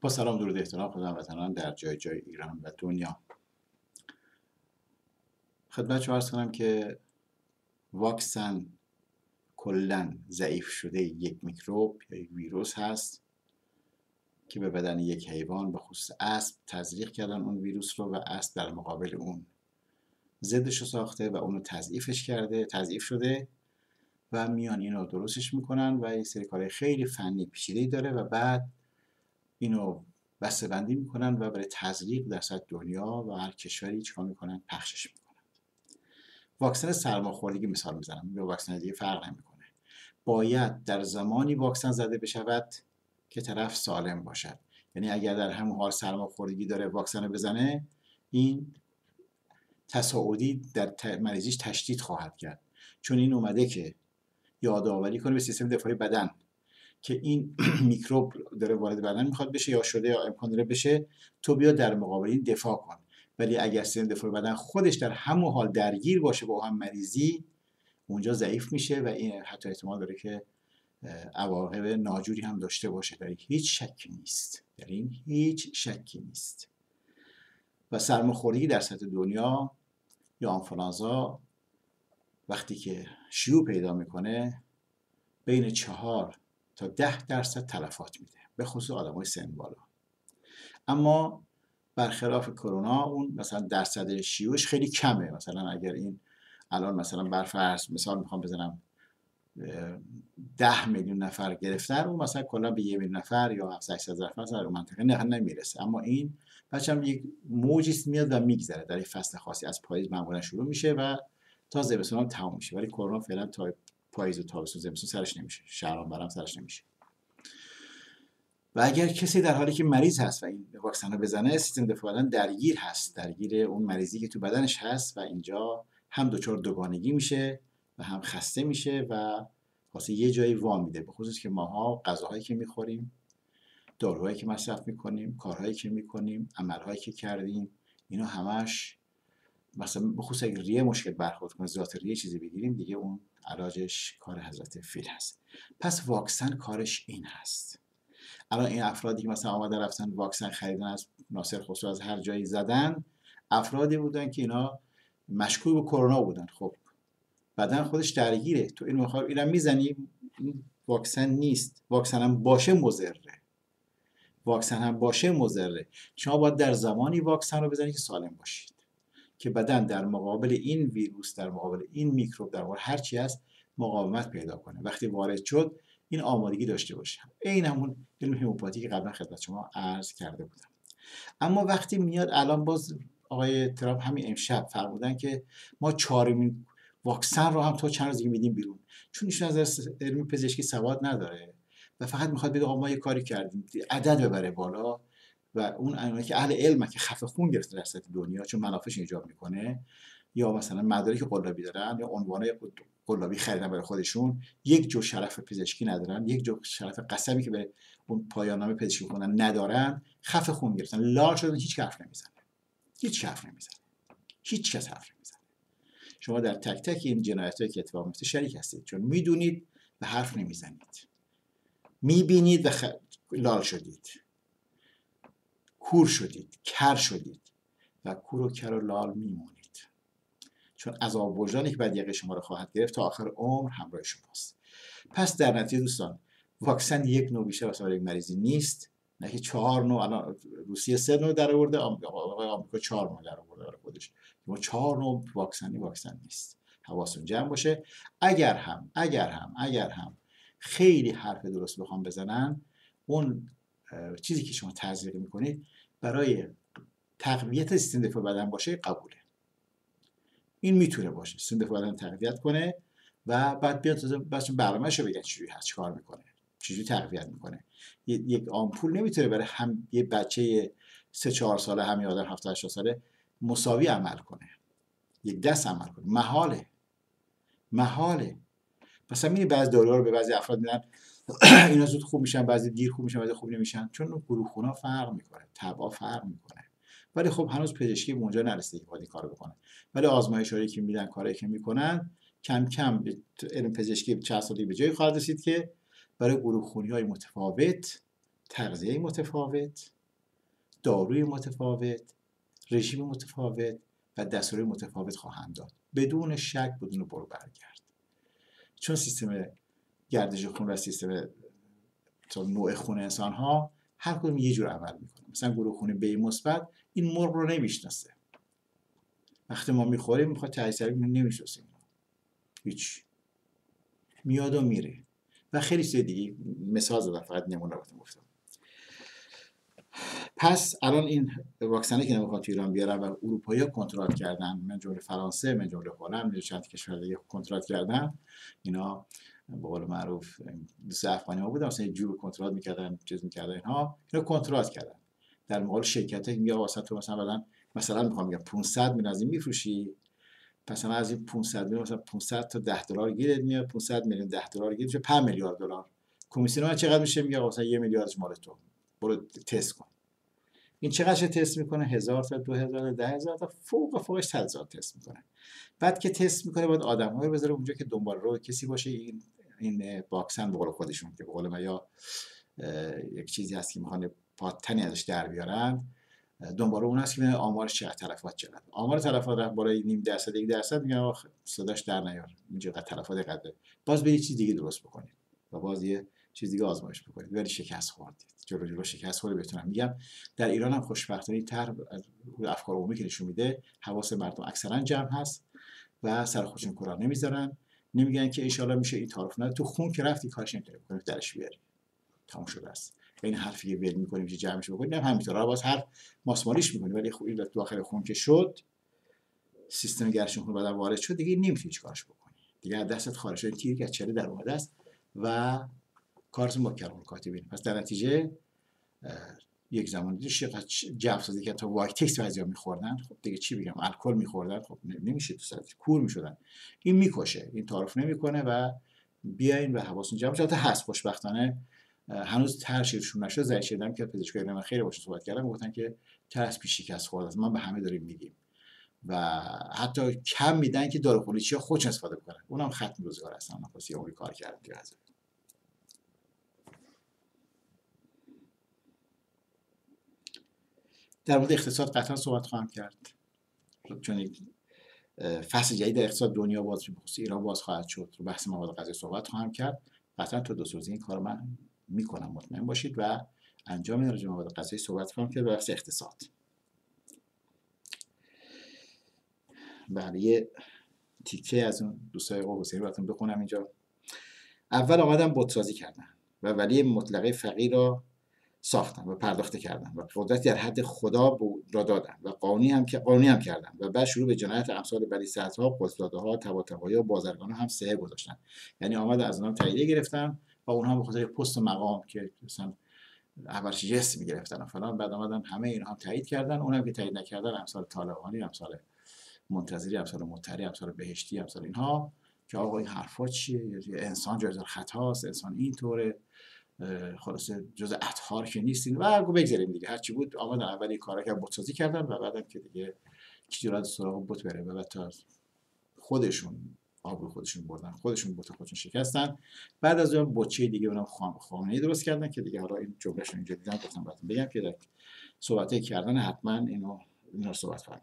با سلام درود احترام خدمت وطنان در جای جای ایران و دنیا. خدمت شما کنم که واکسن کلا ضعیف شده یک میکروب یا یک ویروس هست که به بدن یک حیوان به خصوص اسب تزریق کردن اون ویروس رو و اسب در مقابل اون ضدش رو ساخته و اونو تضعیفش کرده تضعیف شده و میان اینو درستش می‌کنن و یه سری کارهای خیلی فنی پیچیده داره و بعد اینو بسته بندی می‌کنن و برای تزریق در سطح دنیا و هر کشوری چیکار می‌کنن؟ پخشش می‌کنن. واکسن سرماخوردگی مثال می‌زنم یا واکسن دیگه فرق نمی‌کنه. باید در زمانی واکسن زده بشود که طرف سالم باشد. یعنی اگر در همون حال سرماخوردگی داره واکسن رو بزنه این تصاعدی در مریضیش تشدید خواهد کرد. چون این اومده که یادآوری کنه به سیستم دفاعی بدن. که این میکروب داره وارد بدن می‌خواد بشه یا شده یا امکان داره بشه تو بیا در مقابل این دفاع کن. ولی اگر سیستم دفاعی بدن خودش در همون حال درگیر باشه با هم مریضی اونجا ضعیف میشه و این حتی احتمال داره که عواقب ناجوری هم داشته باشه. در هیچ شکی نیست. در این هیچ شکی نیست. و سرماخوردگی در سطح دنیا یا آنفولانزا وقتی که شیوع پیدا می‌کنه بین چهار تا ده درصد تلفات میده به خصوص آدمای سن بالا. اما برخلاف کرونا اون مثلا درصد شیوعش خیلی کمه. مثلا اگر این الان مثلا برفرض مثال می‌خوام بزنم ده میلیون نفر گرفتن اون مثلا کلا به یه میلیون نفر یا 700 نفر در منطقه نه نمی‌رسه. اما این بچه هم یک موجی میاد و میگذره در یک فصل خاصی از پاییز معمولا شروع میشه و تا زمستون هم تموم میشه. ولی کرونا فعلا تا پاییز و تابستون زمستون سرش نمیشه. شهران برم سرش نمیشه. و اگر کسی در حالی که مریض هست و این واکسن رو بزنه سیستم دفاع بدن درگیر هست. درگیر اون مریضی که تو بدنش هست و اینجا هم دچار دوگانگی میشه و هم خسته میشه و واسه یه جایی وا میده. به خصوص که ماها غذاهایی که می‌خوریم داروهایی که مصرف می‌کنیم کارهایی که می‌کنیم عملهایی که کردیم اینا همش مثلا خصوص اگر ریه مشکل برخورد کنه ذات ریه چیزی بگیریم دیگه اون علاجش کار حضرت فیل هست. پس واکسن کارش این هست. الان این افرادی که مثلا آمده رفتن واکسن خریدن از ناصر خسرو از هر جایی زدن افرادی بودن که اینا مشکوک به کرونا بودن. خب بدن خودش درگیره. تو این می‌خوای اینم می‌زنی واکسن نیست. واکسن هم باشه مضره. واکسن هم باشه مضره. شما باید در زمانی واکسن رو بزنید که سالم باشید. که بدن در مقابل این ویروس در مقابل این میکروب در مقابل هر چی هست مقاومت پیدا کنه. وقتی وارد شد این آمادگی داشته باشه. این همون علم هیموپاتی که قبلا خدمت شما عرض کرده بودم. اما وقتی میاد الان باز آقای ترامپ همین امشب فرمودن که ما چهارمین واکسن رو هم تا چند روز میدیم بیرون. چون ایشون از علم پزشکی سواد نداره و فقط می‌خواد بگه ما یه کاری کردیم عدد ببره بالا. و اون اونایی که اهل علم که خفه خون گرفته در سطح دنیا چون منافعش ایجاب می‌کنه یا مثلا مدارک قلابی دارن یا عنوان قلابی خریدن برای خودشون یک جو شرف پزشکی ندارن یک جو شرف قسمی که به اون پایان نامه پزشکی کنن ندارن خفه خون گرفتن لال شدن هیچ حرف نمی‌زنه. هیچ حرف نمی‌زنه. هیچ کس حرف نمی‌زنه. شما در تک تک این جنایت که اتفاق میفته شریک هستید چون می‌دونید و حرف نمی‌زنید. می‌بینید و خ... لال شدید. کور شدید کر شدید و کور و کر و لال میمونید. چون عذاب وجدانی که بعد شما رو خواهد گرفت تا آخر عمر همراه شماست. پس در نتیجه دوستان واکسن یک نوع بیشتر واسه یک مریضی نیست. نه که چهار نوع الان روسیه سه نوع در آورده آمریکا چهار نوع در آورده برای خودش. ما چهار نوع واکسنی واکسن نیست. حواستون جمع باشه. اگر هم اگر هم اگر هم خیلی حرف درست بخوام بزنن اون چیزی که شما تزریق می‌کنید برای تقویت سیستم دفاع بدن باشه قبوله. این می‌تونه باشه. سیستم دفاع بدن تقویت کنه و بعد بیاد بس برنامه‌شو بگن چجوری هست چیکار می‌کنه چجوری تقویت می‌کنه. یک آمپول نمی‌تونه برای هم یه بچه سه چهار ساله همین آدم 7 8 ساله مساوی عمل کنه. یک دست عمل کنه. محاله. محاله. مثلا میری بعضی داروها رو به بعضی افراد میدن. اینا زود خوب میشن بعضی دیر خوب میشن بعضی خوب نمیشن. چون گروه خونا فرق می‌کنه تبا فرق می‌کنه. ولی خب هنوز پزشکی به اونجا نرسیده که این کارو بکنه. ولی آزمایش هایی که میدن کاری که می‌کنن کم کم علم پزشکی چند سالی به جای خواهد رسید که برای گروه خونی های متفاوت تغذیه متفاوت داروی متفاوت رژیم متفاوت و دستور متفاوت خواهند داد. بدون شک بدون برو برگرد. چون سیستم گردش خون و سیستم نوع خون انسان ها هر کدوم یه جور عمل می‌کنه. مثلا گروه خون بی مثبت این مرغ رو نمی‌شناسه. وقتی ما می‌خوریم می‌خواد تجزیه نمی‌شناسیم هیچ. میاد و میره. و خیلی چیز دیگه. مثال زدم فقط نمونه رو گفتم. پس الان این واکسنی که نمی‌خواد تو ایران بیارن و اروپایی کنترل کردن من جمله فرانسه من جمله هلند چند کشور دیگه کنترل کردن اینا به قول معروف دوست افغانی ها بودن مثلا جور کنترل می‌کردن چیز می‌کردن اینها اینا کنترل کردن. در مقابل شرکت میگه واسه تو مثلا مثلا مثلا می‌خوام میگم 500 میلیون از این میفروشی مثلا از این 500 میلیون مثلا 500 تا 10 دلار گیرت میاد 500 میلیون 10 دلار گیرت میشه 5 میلیارد دلار. کمیسیون چقدر میشه؟ میگه مثلا 1 میلیاردش مال تو. برو تست کن. این چقدر تست می‌کنه؟ هزار تا دو هزار ده هزار تا. فوق فوقش صد هزار تست می‌کنه. بعد که تست می‌کنه باید آدم رو بذاره اونجا که دنبال رو کسی باشه این این باکسن به قول خودشون که به قول ما یا یک چیزی هست که می‌خوان پاتنی ازش در بیارن دنبال اون هست که آمارش چقدر تلفات چقدر. آمار تلفات رفت بالای نیم درصد یک درصد میگن صداش در نیار. اینجا تلفات قدره باز برید چیز دیگه درست بکنید و باز یه چیز دیگه آزمایش بکنید. ولی شکست خوردید. جلو جلو شکست خورده بتونم میگم. در ایران هم خوشبختانه تر افکار عمومی که نشون میده حواس مردم اکثرا جمع هست و سر خودشون کلا نمی‌ذارن. نمیگن که ان میشه این تعارف نه تو خون که رفتی کارش نمی‌تونی بکنی درش بیاری. تموم شده است. این حرفی که ول می‌کنیم که جمعش بکنیم نه همینطور. باز حرف ماسمالیش می‌کنیم ولی خوب این داخل خون که شد سیستم گرشون خون بعد وارد شد دیگه نمی‌تونی کارش بکنی. دیگه از دستت خارج شد تیر که چله در اومده است و کارتون با کرون کاتبین پس در نتیجه یک زمان دیگه جو سازی که تا تکس بعضیا میخوردن خب دیگه چی بگم الکل میخوردن خب نمیشه تو سر کور می‌شدن. این می‌کشه این تعارف نمی‌کنه و بیاین و حواستون جمع شده هست خوشبختانه. هنوز ترشیرشون نشده زای شدم که پزشکای من خیلی باشه صحبت کردم گفتن که تر از پیش شکست خورد من به همه داریم میگیم. و حتی کم میدن که دارو خونی چیا خودش استفاده کنن اونم ختم روزگار هستن. من کار کردم دیگه در مورد اقتصاد قطعا صحبت خواهم کرد. چون فصل جدید اقتصاد دنیا باز ایران باز خواهد شد رو بحث مواد غذایی صحبت خواهم کرد. قطعا تو دو سوزی این کار من می‌کنم مطمئن باشید و انجام این راجع مواد غذایی صحبت خواهم کرد بحث اقتصاد. بله یه تیکه از اون دوستای آقا حسینی براتون بخونم اینجا. اول آمدم بتسازی کردن و ولی مطلقه فقیر را ساختن و پرداخته کردن و قدرت در حد خدا را دادن و قانونی هم که قانونی هم کردن و بعد شروع به جنایت امثال بلی ها قدرت‌ها ها تباتبایی و بازرگان هم سه گذاشتن. یعنی آمد از اونها تاییدیه گرفتن و اونها به خاطر پست و مقام که مثلا اولش جست می‌گرفتن و فلان بعد آمدن همه اینها هم تایید کردن. اونم که تایید نکردن امثال طالبانی امثال منتظری امثال متری امثال بهشتی امثال اینها که آقا این حرفا چیه؟ انسان جایز خطاست انسان اینطوره. خلاصه جز اطهار که نیستین و بگذاریم دیگه. هرچی بود آمدن اولی کارا که بوت کردن و بعدم که دیگه کی جرأت سراغ بوت بره. و تا خودشون آب خودشون بردن. خودشون بوت خودشون شکستن. بعد از اون بوچه دیگه اونم خامنه درست کردن که دیگه حالا این جملهشون اینجا دیدم گفتم براتون بگم که صحبت کردن حتما اینو اینو صحبت خواهم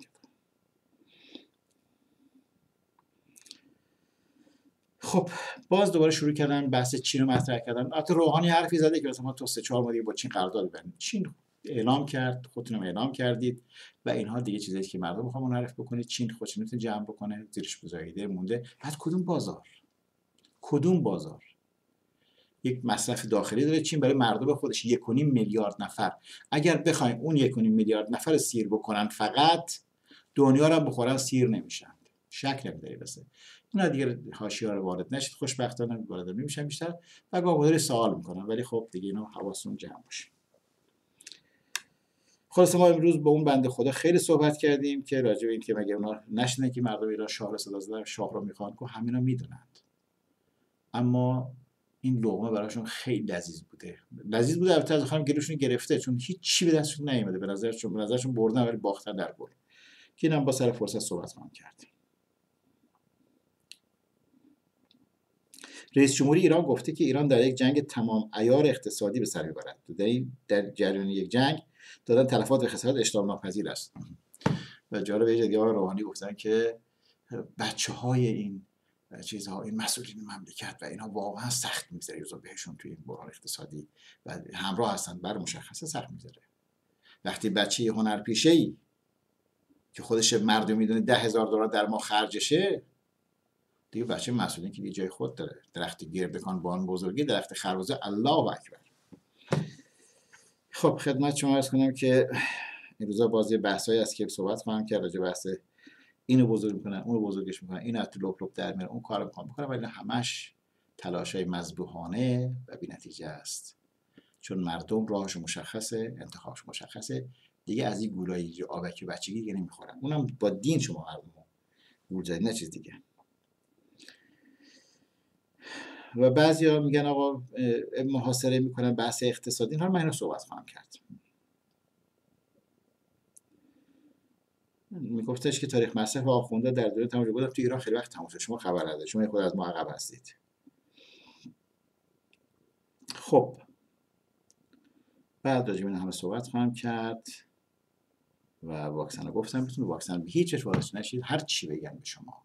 خب باز دوباره شروع کردن بحث چین رو مطرح کردن. البته روحانی حرفی زده که مثلا ما تا سه چهار ماه با چین قرارداد ببندیم. چین اعلام کرد خودتون اعلام کردید و اینها دیگه چیزایی که مردم می‌خوام معرف بکنید چین خودش نمی‌تونه جمع بکنه زیرش گذاریده مونده. بعد کدوم بازار؟ کدوم بازار؟ یک مصرف داخلی داره چین برای مردم خودش. یک میلیارد نفر. اگر بخوایم اون یک میلیارد نفر سیر بکنن فقط دنیا رو بخورن سیر نمیشن. شک نمیداری بسه اینا دیگه حاشیه رو وارد نشید خوشبختانه وارد نمیشن بیشتر. و گاهی سوال می‌کنن ولی خب دیگه اینا حواستون جمع باشه. خلاص ما امروز با اون بنده خدا خیلی صحبت کردیم که راجع به این که مگه اونا نشنه که مردم ایران شاه رو صدا زدن شاه رو می‌خوان که همینا می‌دونند. اما این لغمه براشون خیلی لذیذ بوده. لذیذ بوده البته از خانم گلوشون گرفته چون هیچ چی به دستشون نیومده. به نظرشون به نظرشون بردن ولی باختن در گل که اینم با سر فرصت صحبت خواهم کردیم رئیس جمهوری ایران گفته که ایران در یک جنگ تمام ایار اقتصادی به سر می‌برد. در در جریان یک جنگ دادن تلفات و خسارت اشتباه ناپذیر است. و جالب یه جدی روحانی گفتن که بچه های این چیزها این مسئولین مملکت و اینها واقعا سخت میگذره. یوزا بهشون توی این بحران اقتصادی و همراه هستن بر مشخصه سخت می‌ذاره وقتی بچه هنرپیشه ای که خودش مردم می‌دونه ده هزار دلار در ما خرجشه دیگه بچه مسئولین که جای خود داره. درخت گردکان با آن بزرگی درخت خربزه الله اکبر. خب خدمت شما ارز کنم که این روزا بازی بحثایی است که صحبت خواهم کرد. راجع بحث اینو بزرگ می‌کنن اونو بزرگش می‌کنن. این تو لپ لپ در میاره. اون کارو می‌کنن می‌کنن ولی همش تلاش های مذبوحانه و بی نتیجه است. چون مردم راهش مشخصه انتخابش مشخصه. دیگه از این گولایی آبکی بچگی دیگه نمی‌خورن. اونم با دین شما مردم گول نه چیز دیگه. و بعضی ها میگن آقا محاصره می‌کنن بحث اقتصادی. اینها من اینو صحبت خواهم کرد. میگفتش که تاریخ مصرف آخونده در دوره تمام بود. تو ایران خیلی وقت تموم شد. شما خبر ندارید. شما خود از ما عقب هستید. خب. بعد راجع همه صحبت خواهم کرد و واکسن رو گفتم. بتون واکسن به هیچ وجه نشید. هر چی بگم به شما.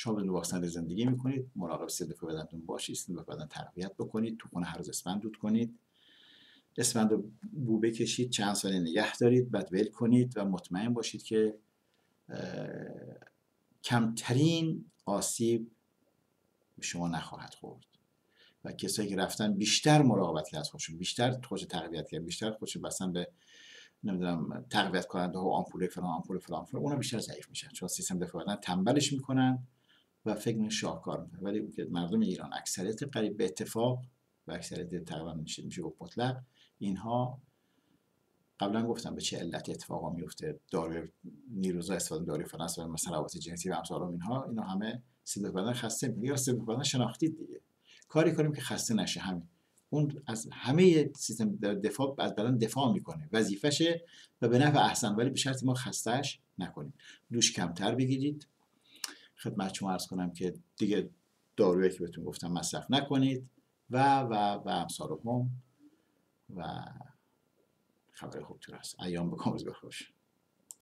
شما بدون واکسن زندگی می‌کنید مراقب دفعه بدنتون باشید دفعه بدن تقویت بکنید تو خونه هر روز اسفند دود کنید. اسفند رو بو بکشید چند سال نگه دارید بعد ول کنید و مطمئن باشید که کمترین آسیب به شما نخواهد خورد. و کسایی که رفتن بیشتر مراقبت از خودشون بیشتر خوش تقویت کرد بیشتر خوش بسن به نمی‌دونم تقویت کننده ها آمپول فلان آمپول فلان فلان اونا بیشتر ضعیف میشن. چون سیستم دفاع بدن تنبلش می‌کنن. و فکر شاهکار می‌کنن ولی مردم ایران اکثریت قریب به اتفاق و اکثریت تقریبا میشه میشه گفت مطلق اینها قبلا گفتم به چه علت اتفاقا میفته داروی نیروزا استفاده داروی فلان و مثلا روابط جنسی و امثال اینها اینا همه سیدو بدن خسته میگه سیدو بدن شناختید دیگه. کاری کنیم که خسته نشه. همین. اون از همه سیستم دفاع از بدن دفاع می‌کنه. وظیفشه و به نفع احسن. ولی به شرط ما خستهش نکنیم. دوش کمتر بگیرید. خدمت شما ارز کنم که دیگه دارویی که بهتون گفتم مصرف نکنید و و و امثال هم و خبر خوب تو هست. ایام بکن بخوش